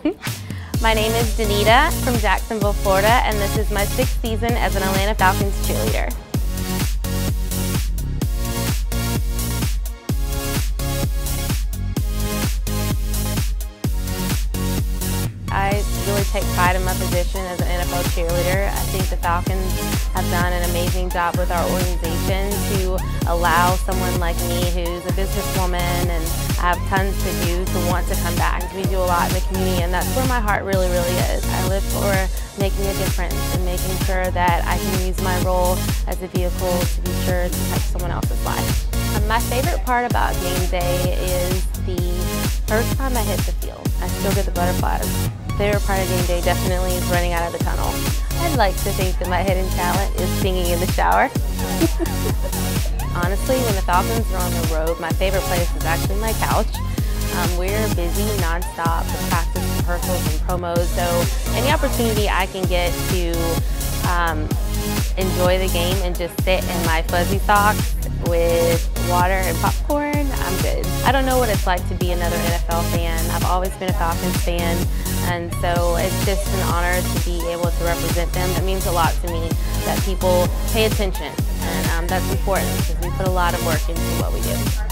my name is Denita from Jacksonville, Florida, and this is my sixth season as an Atlanta Falcons cheerleader. I really take pride in my position as an NFL cheerleader. I think the Falcons have done an amazing job with our organization to allow someone like me who's a businesswoman I have tons to do to want to come back. We do a lot in the community and that's where my heart really, really is. I live for making a difference and making sure that I can use my role as a vehicle to be sure to touch someone else's life. Um, my favorite part about game day is the first time I hit the field. I still get the butterflies favorite part of game day definitely is running out of the tunnel. I'd like to think that my hidden talent is singing in the shower. Honestly, when the Falcons are on the road, my favorite place is actually my couch. Um, we're busy nonstop with practice, rehearsals, and promos, so any opportunity I can get to um, enjoy the game and just sit in my fuzzy socks with water and popcorn. I don't know what it's like to be another NFL fan. I've always been a Falcons fan, and so it's just an honor to be able to represent them. It means a lot to me that people pay attention, and um, that's important because we put a lot of work into what we do.